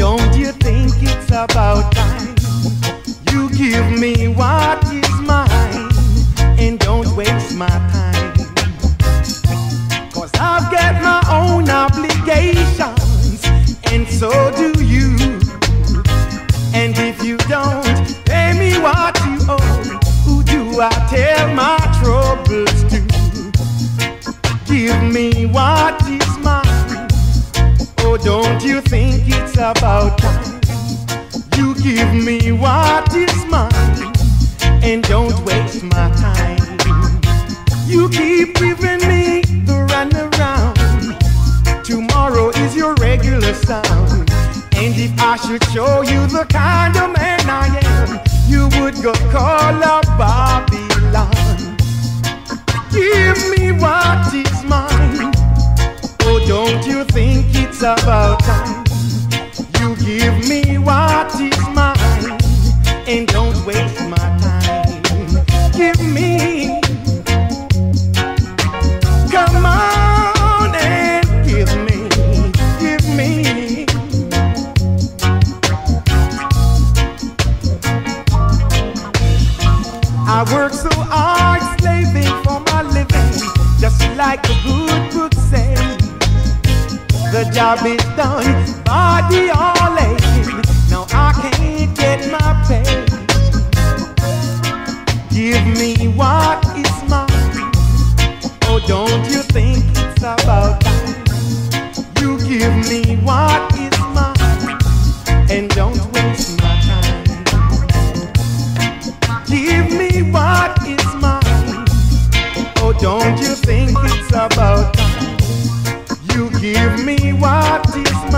don't you think it's about time? You give me what is mine and don't waste my time. Cause I've got my own obligations and so do you. And if you don't pay me what you owe, who do I tell my troubles to? Give me what about time? You give me what is mine and don't waste my time. You keep giving me the runaround. Tomorrow is your regular sound. And if I should show you the kind of man I am, you would go call up Babylon. I work so hard slaving for my living, just like the good book says. The job is done, body all aching. Now I can't get my pay. Give me what is mine. Oh, don't you think it's about time? You give me what is mine and don't waste don't you think it's about time? You give me what is